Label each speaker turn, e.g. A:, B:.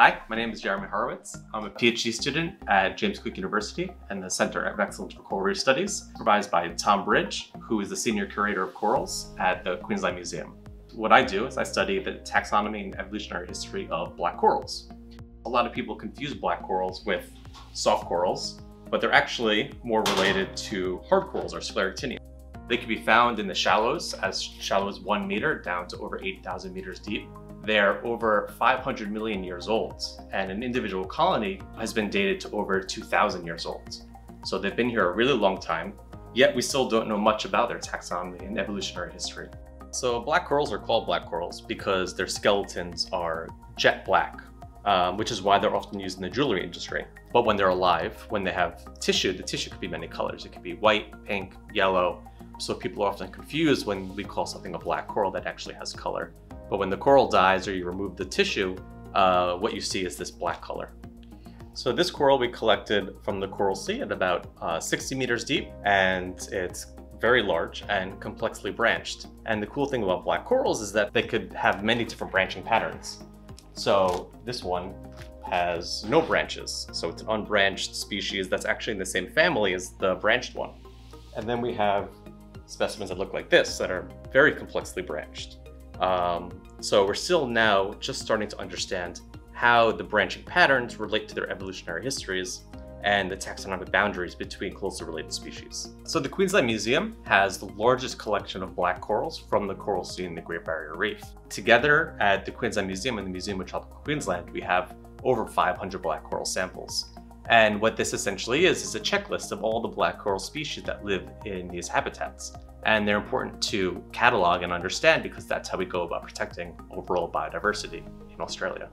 A: Hi, my name is Jeremy Horowitz. I'm a PhD student at James Cook University and the Center of Excellence for Coral Reef Studies, supervised by Tom Bridge, who is the Senior Curator of Corals at the Queensland Museum. What I do is I study the taxonomy and evolutionary history of black corals. A lot of people confuse black corals with soft corals, but they're actually more related to hard corals or Scleractinia. They can be found in the shallows, as shallow as one meter down to over 8,000 meters deep. They're over 500 million years old, and an individual colony has been dated to over 2,000 years old. So they've been here a really long time, yet we still don't know much about their taxonomy and evolutionary history. So black corals are called black corals because their skeletons are jet black, um, which is why they're often used in the jewelry industry. But when they're alive, when they have tissue, the tissue could be many colors. It could be white, pink, yellow. So people are often confused when we call something a black coral that actually has color. But when the coral dies or you remove the tissue, uh, what you see is this black color. So this coral we collected from the Coral Sea at about uh, 60 meters deep, and it's very large and complexly branched. And the cool thing about black corals is that they could have many different branching patterns. So this one has no branches. So it's an unbranched species that's actually in the same family as the branched one. And then we have specimens that look like this that are very complexly branched. Um, so we're still now just starting to understand how the branching patterns relate to their evolutionary histories and the taxonomic boundaries between closely related species. So the Queensland Museum has the largest collection of black corals from the coral sea in the Great Barrier Reef. Together at the Queensland Museum and the Museum of Tropical Queensland, we have over 500 black coral samples. And what this essentially is, is a checklist of all the black coral species that live in these habitats. And they're important to catalog and understand because that's how we go about protecting overall biodiversity in Australia.